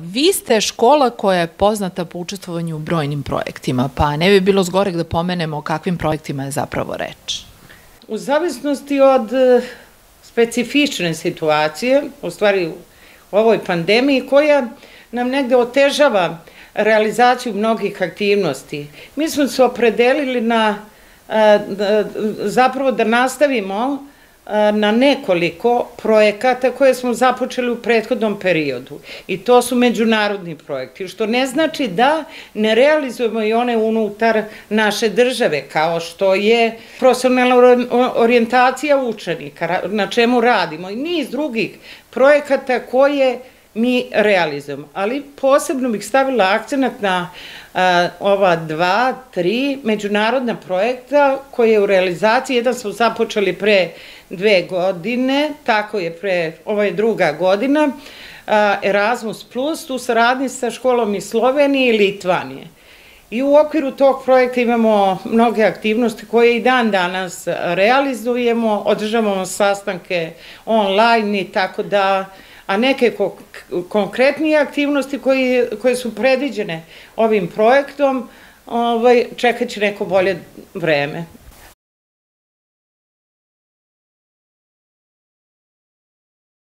Vi ste škola koja je poznata po učestvovanju u brojnim projektima, pa ne bi bilo zgorek da pomenemo o kakvim projektima je zapravo reč. U zavisnosti od e, specifične situacije, u stvari u ovoj pandemiji, koja nam negde otežava realizaciju mnogih aktivnosti, mi smo se opredelili na e, zapravo da nastavimo na nekoliko projekata koje smo započeli u prethodnom periodu. I to su međunarodni projekti, što ne znači da ne realizujemo i one unutar naše države, kao što je profesionalna orijentacija učenika, na čemu radimo, i niz drugih projekata koje mi realizujemo. Ali posebno bih stavila akcenat na a, ova dva, tri međunarodna projekta koje je u realizaciji. Jedan smo započeli pre dve godine, tako je pre, ovo je druga godina, Erasmus Plus, tu saradnji sa školom iz Slovenije i Litvanije. I u okviru tog projekta imamo mnoge aktivnosti koje i dan danas realizujemo, održavamo sastanke online i tako da, a neke konkretnije aktivnosti koje, koje su predviđene ovim projektom, ovaj, čekat će neko bolje vreme.